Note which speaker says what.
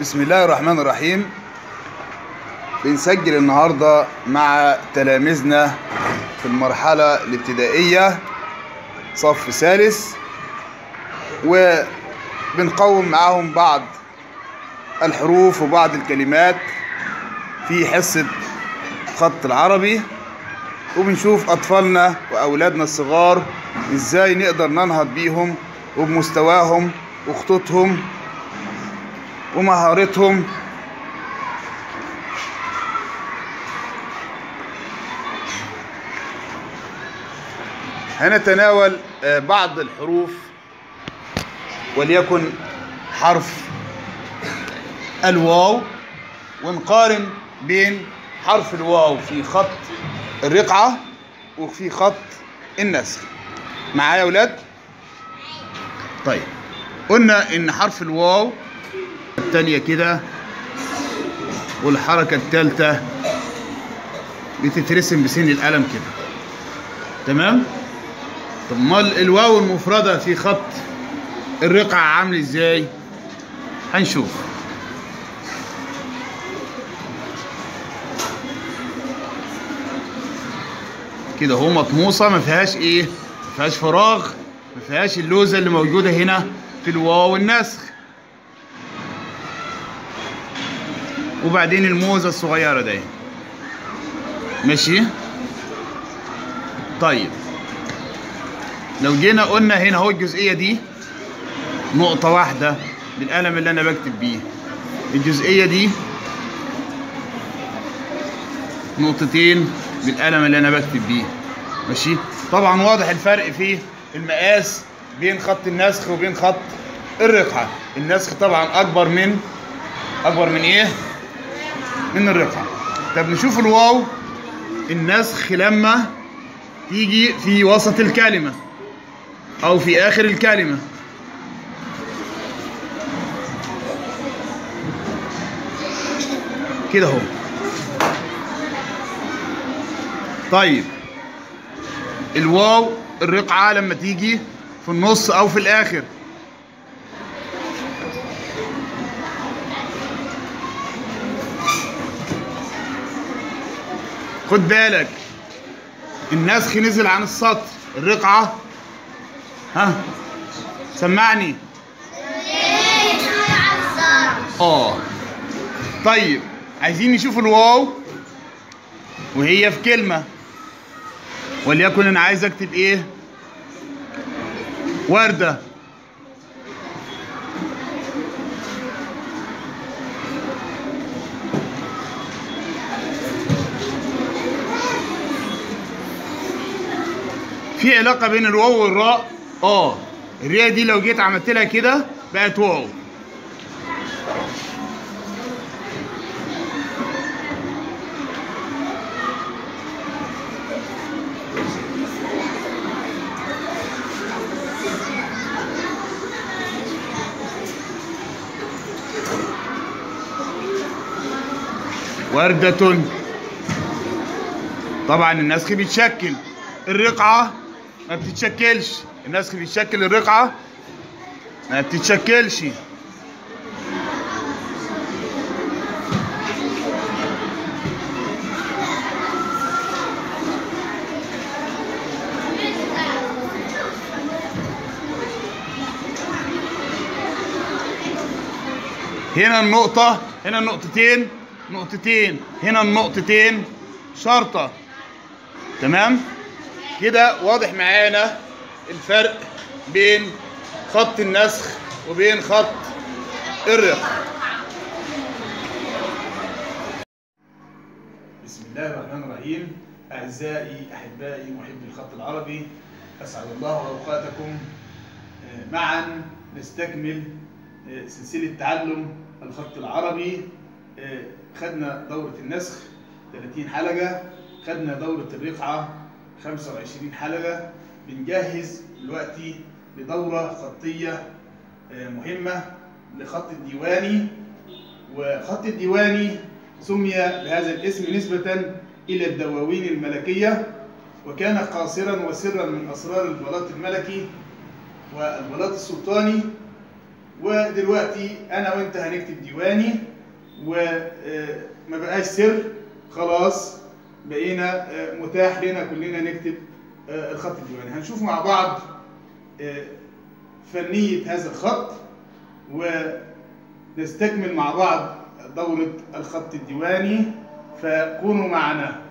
Speaker 1: بسم الله الرحمن الرحيم. بنسجل النهارده مع تلاميذنا في المرحلة الابتدائية صف ثالث وبنقوم معاهم بعض الحروف وبعض الكلمات في حصة خط العربي وبنشوف أطفالنا وأولادنا الصغار إزاي نقدر ننهض بيهم وبمستواهم وخطوطهم ومهارتهم. هنتناول آه، بعض الحروف وليكن حرف الواو ونقارن بين حرف الواو في خط الرقعة وفي خط النسخ. معايا يا ولاد؟ طيب قلنا إن حرف الواو التانية كده والحركة التالتة بتترسم بسن القلم كده. تمام؟ طب امال الواو المفردة في خط الرقعة عامل إزاي؟ هنشوف. كده هو مطموسة ما فيهاش إيه؟ ما فيهاش فراغ ما فيهاش اللوزة اللي موجودة هنا في الواو النسخ. وبعدين الموزة الصغيرة دي. ماشي؟ طيب. لو جينا قلنا هنا اهو الجزئية دي نقطة واحدة بالقلم اللي أنا بكتب بيه. الجزئية دي نقطتين بالقلم اللي أنا بكتب بيه. ماشي؟ طبعا واضح الفرق في المقاس بين خط النسخ وبين خط الرقعة. النسخ طبعا أكبر من أكبر من إيه؟ من الرقعة طب نشوف الواو. النسخ لما تيجي في وسط الكلمة أو في آخر الكلمة. كده أهو. طيب. الواو الرقعة لما تيجي في النص أو في الآخر. خد بالك. النسخ نزل عن السطر الرقعة. ها؟ سمعني. آه. طيب عايزين نشوف الواو وهي في كلمة. وليكن أنا عايز أكتب إيه؟ وردة. في علاقة بين الواو والراء. آه الرياء دي لو جيت عملت لها كده بقت واو. وردة. طبعا النسخ بيتشكل الرقعة ما بتتشكلش. النسخ بيتشكل الرقعة ما بتتشكلش. هنا النقطة هنا النقطتين نقطتين هنا النقطتين شرطة. تمام؟ كده واضح معانا الفرق بين خط النسخ وبين خط الرق بسم الله الرحمن الرحيم. أعزائي أحبائي محبي الخط العربي أسعد الله أوقاتكم. آه، معا نستكمل آه، سلسلة تعلم الخط العربي. آه، خدنا دورة النسخ 30 حلقة. خدنا دورة الرقعة. 25 حلقة. بنجهز دلوقتي لدورة خطية آه، مهمة لخط الديواني. وخط الديواني سمي بهذا الاسم نسبة إلى الدواوين الملكية وكان قاصرا وسرا من أسرار البلاط الملكي والبلاط السلطاني. ودلوقتي أنا وأنت هنكتب ديواني وما بقاش سر خلاص. بقينا آه، متاح لنا كلنا نكتب آه، الخط الديواني هنشوف مع بعض آه، فنية هذا الخط ونستكمل مع بعض دورة الخط الديواني فكونوا معنا.